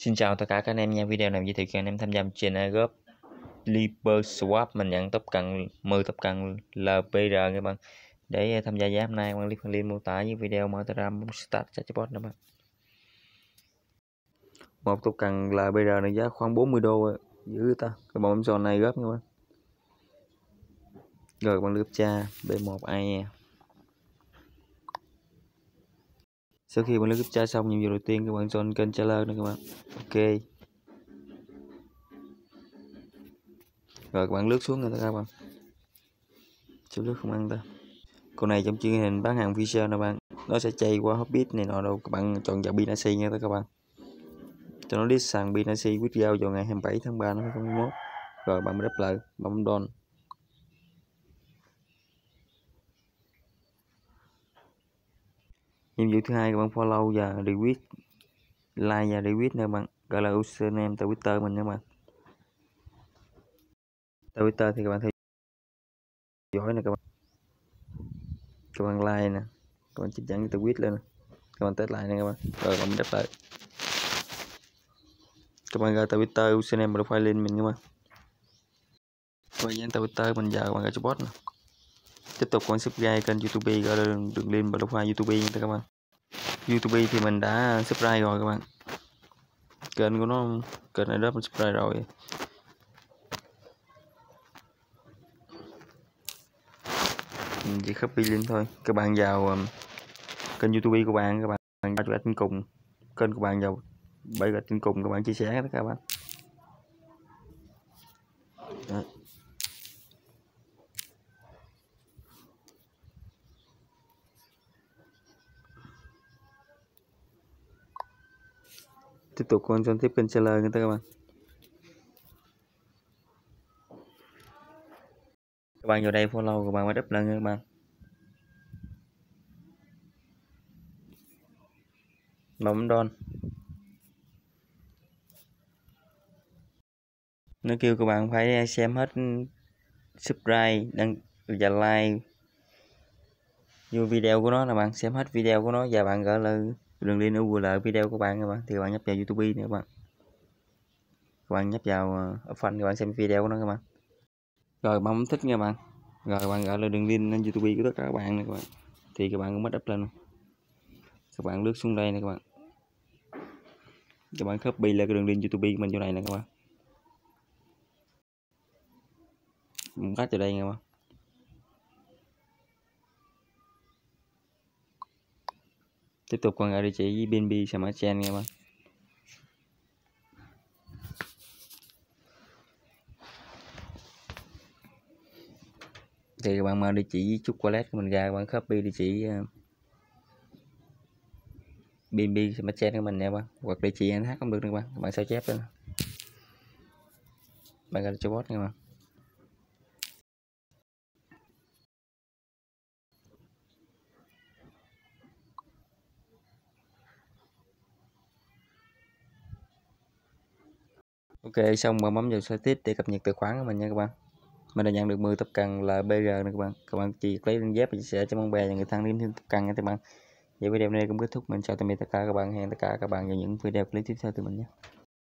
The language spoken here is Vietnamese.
Xin chào tất cả các anh em nha. Video này giới thiệu cho anh em tham gia trên góp Liber Swap mình nhận top cần 10 tập cần LPR các bạn. Để à, tham gia giá hôm nay, bạn click link mô tả với video mở Telegram start chatbot đó bạn. Một top cần LPR này giá khoảng 40 đô giữ ta. Cái bọn giòn này góp các bạn. Rồi bạn lướt cha B1A sau khi bạn lấy cha xong, nhiệm vụ đầu tiên các bạn chọn kênh trả lời nữa các bạn. Ok. Rồi, các bạn lướt xuống rồi các bạn. Chú lướt không ăn ta. Con này trong chương trình bán hàng visa nè bạn. Nó sẽ chạy qua hobbit này nọ đâu. Các bạn chọn vào binance nha các bạn. Cho nó list sàn binance withdraw vào ngày 27 tháng 3 năm 2021 rồi, bạn mới đáp lại bấm don nhiệm vụ thứ hai các bạn follow và retweet, like và retweet nha bạn. Gọi là username twitter mình nha bạn. Twitter thì các bạn theo dõi nè các bạn. Các bạn like nè, các bạn chỉnh dẫn tweet lên nè. Các bạn test lại nè các bạn. Rồi bạn đáp lại. Các bạn ra twitter username profile link mình các bạn. Các bạn dán twitter mình vào, các bạn ra cho bot nè tiếp tục quan subscribe kênh youtube có đường link profile youtube nha các bạn. Youtube thì mình đã subscribe rồi các bạn. Kênh của nó kênh này đã mình subscribe rồi. Mình chỉ copy link thôi. Các bạn vào um, kênh youtube của bạn các bạn vào cho trên cùng. Kênh của bạn vào bảy gạch trên cùng các bạn chia sẻ các bạn. Đấy. Tiếp tục con cho tiếp kênh seller người ta các bạn. Các bạn vào đây follow các bạn mới đắp lên các bạn. Bấm don nó kêu các bạn phải xem hết subscribe, đăng và like vô video của nó là bạn. Xem hết video của nó và bạn gọi là đường link ở URL video của bạn các bạn. Thì các bạn nhấp vào YouTube nữa các bạn. Các bạn nhấp vào ở phần các bạn xem video của nó các bạn. Rồi bấm thích nha bạn. Rồi các bạn gọi là đường link lên YouTube của tất cả các bạn này các bạn. Thì các bạn cũng mất up lên các bạn lướt xuống đây nè các bạn. Các bạn copy lại cái đường link YouTube của mình chỗ này nè các bạn. Cắt từ đây nha các bạn. Tiếp tục quăng ở địa chỉ với BNB Smart Chain nha bạn. Thì các bạn mang địa chỉ chút wallet của mình ra, các bạn copy địa chỉ ờ, BNB Smart Chain của mình nha bạn. Hoặc địa chỉ NH cũng được nha bạn. Các bạn sao chép lên. Bạn ra cho bot nha bạn. Ok, xong bạn bấm vào sở tiếp để cập nhật tài khoản của mình nha các bạn. Mình đã nhận được 10 tập cần là BR này các bạn. Các bạn chỉ lấy link dép và chia sẻ cho bạn bè và người thân đến thêm tập cần nha các bạn. Vậy video này cũng kết thúc. Mình chào tạm biệt tất cả các bạn. Hẹn tất cả các bạn vào những video clip tiếp theo từ mình nhé.